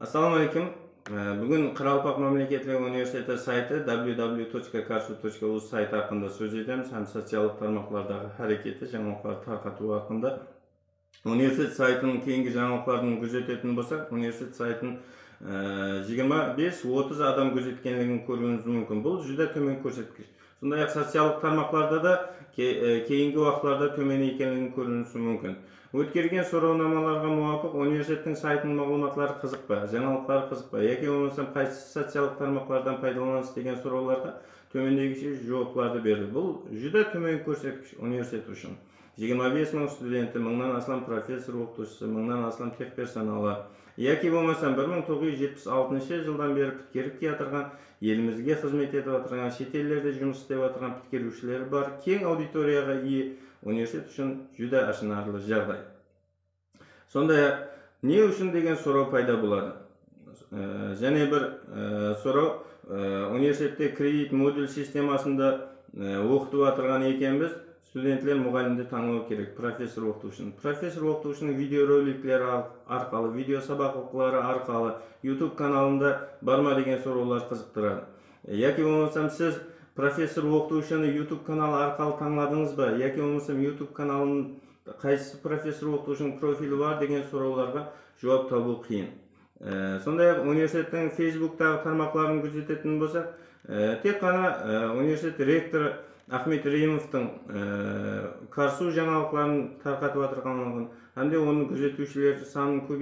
Alaykum. Bugun Qirolpoq mamlakatlik universiteti sayti www.karsu.uz sayti haqida so'z etamiz ham sotsial tarmoqlardagi harakati жаңалықтар tarqatuvi haqida. Universitet saytining keyingi жаңалықтарын kuzatayotgan bo'lsak, universitet saytini 25-30 адам kuzatganligini ko'rishingiz mumkin. Bu juda төмен ko'rsatkich. Сондай ақ социалдық тармақтарда да кейінгі уақытларда төмен екенлігін көрінісі мүмкін өткерген сұрауламаларға муафиқ университеттің сайтының мағлұматлары қызық па жаңалықтары қызық па? Яки болмаса қайсы социалдық тармақтардан пайдаланасыз деген сұрауларға төмендегіше жауаптарды берді. Бұл жүдә төмен көрсеткіш университет үшін. Жиырма бес мың студенті мыңнан астам профессор оқытушысы мыңнан астам тех персоналы яки болмаса бір мың тоғыз жүз жетпіс алтыншы жылдан бері біткеріп келе елімізге қызмет етіп жатырған шет елдерде жұмыс істеп жатырған біткерушілер бар. Кең аудиторияға ие университет үшін жүдә ашынарлы жағдай. Сондай ақ не үшін деген сұрау пайда болады. Және бір сұрау университетте кредит модуль системасында оқытып жатырған екенбіз. Студентлер мұғалімді тануы керек профессор оқытушыны. Профессор оқытушының видеороликтері арқылы видео сабақ оқулары арқылы youtube каналында бар ма деген сұраулар қызықтырады. Яки болмасам сіз профессор оқытушыны youtube каналы арқылы таңладыңыз ба? Яки болмасам youtube каналын қайсы профессор оқытушының профилі бар деген сұрауларға жауап табу қиын сондай ақ университеттің фейсбуктағы тармақларын күзететін болсақ тек қана университет ректоры ахмет римовтың карсу жаңалықтарын тарқатып жатырғанлығын әмде оның күзетушілер санының көп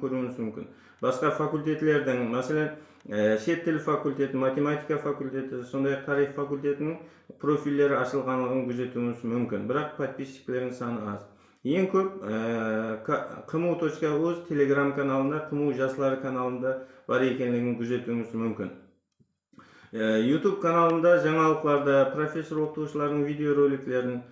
көруіміз мүмкін. Басқа факультетлердің мәселен шет тіл факультеті математика факультеті сондай ақ тарих факультетінің профильдері ашылғанлығын күзетуіміз мүмкін. Бірақ подписчиктердің саны аз. Ең көп қму точка телеграм каналында қму жастар каналында бар екенлігін күзетуіміз мүмкін. YouTube каналында жаңалықтарды профессор оқытушылардың видеороликтерін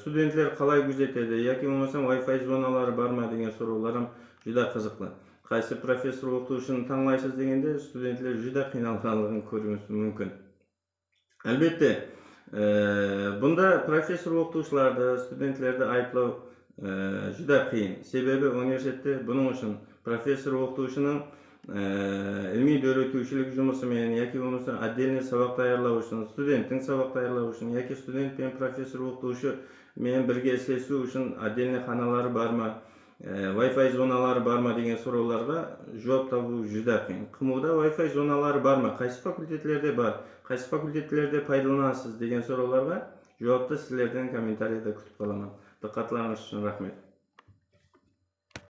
студенттер қалай күзетеді яки болмаса Wi-Fi зоналары бар ма деген сұрауларым жүдә қызықты қайсы профессор оқытушыны таңдайсыз дегенде студенттер жүдә қиналғанлығын көруіміз мүмкін әлбетте бұнда профессор оқытушыларды студенттерді айыплау жүдә қиын себебі университетте бұның үшін профессор оқытушының ilmiy o'rgatuvchilik жұмысымен yoki bo'lmasa отдельный сабақ tayyorlау үшін студенттің сабақ tayyorlау үшін yoki student пен профессор оқытушымен бірге істесу үшін отдельный xonalari bormi wi fi zonalari bormi degan so'rovlarga javob табу juda qiyin qmуда wi fi zonalari bormi qaysi fakultetlarda bor qaysi fakultetlarda foydalanasiz degan so'rovlarga javobni sizlardan kommentariyada kutib qolaman diqqatlaringiz uchun rahmat